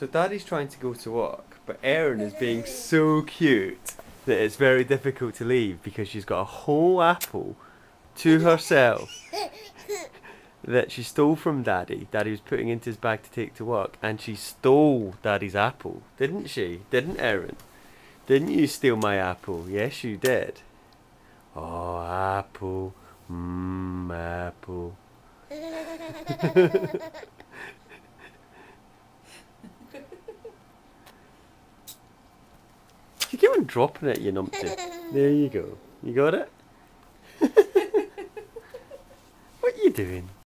So Daddy's trying to go to work, but Erin is being so cute that it's very difficult to leave because she's got a whole apple to herself that she stole from Daddy. Daddy was putting into his bag to take to work, and she stole Daddy's apple, didn't she? Didn't Erin? Didn't you steal my apple? Yes, you did. Oh, apple. Mmm, apple. You keep on dropping it, you numpty. There you go. You got it? what are you doing?